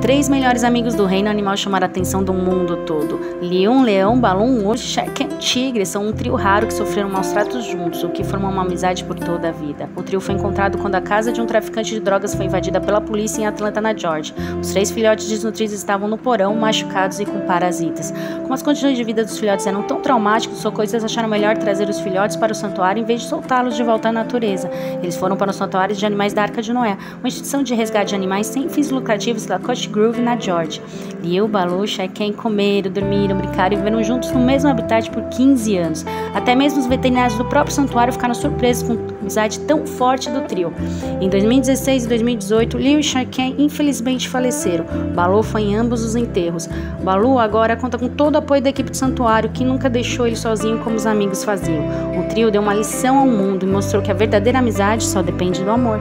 Três melhores amigos do reino animal chamaram a atenção do mundo todo. Leon, leão, balão, urso, Sharken, tigre são um trio raro que sofreram maus tratos juntos, o que formou uma amizade por toda a vida. O trio foi encontrado quando a casa de um traficante de drogas foi invadida pela polícia em Atlanta, na Georgia. Os três filhotes desnutridos estavam no porão, machucados e com parasitas. Como as condições de vida dos filhotes eram tão traumáticos, os socorristas acharam melhor trazer os filhotes para o santuário em vez de soltá-los de volta à natureza. Eles foram para o santuário de animais da Arca de Noé, uma instituição de resgate de animais sem fins lucrativos da Coast Grove, na Georgia. Liu, Balu, Shaiken comeram, dormiram, brincaram e viveram juntos no mesmo habitat por 15 anos. Até mesmo os veterinários do próprio santuário ficaram surpresos com a amizade tão forte do trio. Em 2016 e 2018, Liu e Shaiken infelizmente faleceram. Balu foi em ambos os enterros. Balu agora conta com todo o apoio da equipe do santuário, que nunca deixou ele sozinho como os amigos faziam. O trio deu uma lição ao mundo e mostrou que a verdadeira amizade só depende do amor.